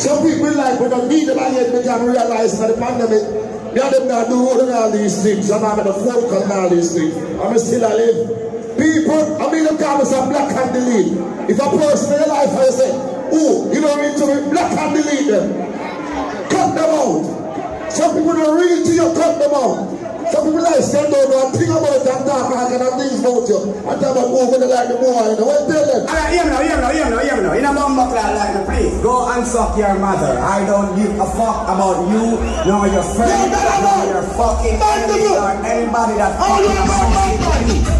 Some people like meet them and yet they can realize that the pandemic, me and them not do all these things. I'm going to focus on all these things. I'm still alive. People, I mean, them call us a black and delete. If a person in your life, I say, oh, you don't need to be black and delete them. Cut them out. Some people don't read to you, cut them out. Some like stand over and think about that talk and kind of things about you. And talk about moving like the boy, you know. What tell them? Alright, hear me now, hear me now, hear me now, hear me now. In a class like me, please, go and suck your mother. I don't give a fuck about you, nor your friend, No, no, no, no. nor your fucking enemy, or anybody that Oh, fucking about you.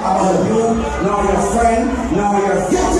About you, nor your friend, nor your Get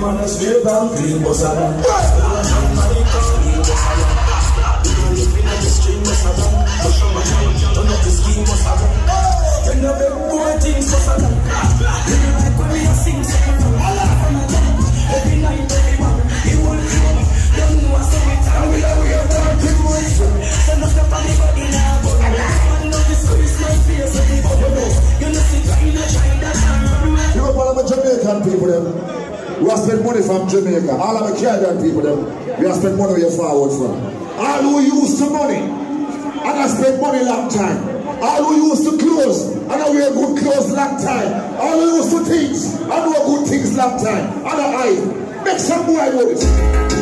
we. Don't know what's now, but man, know this Christmas face of the. You know, see, try that time. You know, of the Jamaican people, we have spent money from Jamaica. All of the Caribbean people, them, we have spent money where you forward from. All who use the money, and I spend money long time. All who use the clothes, and I wear good clothes long time. All who use the things, I know good things long time. And I, make some boy this.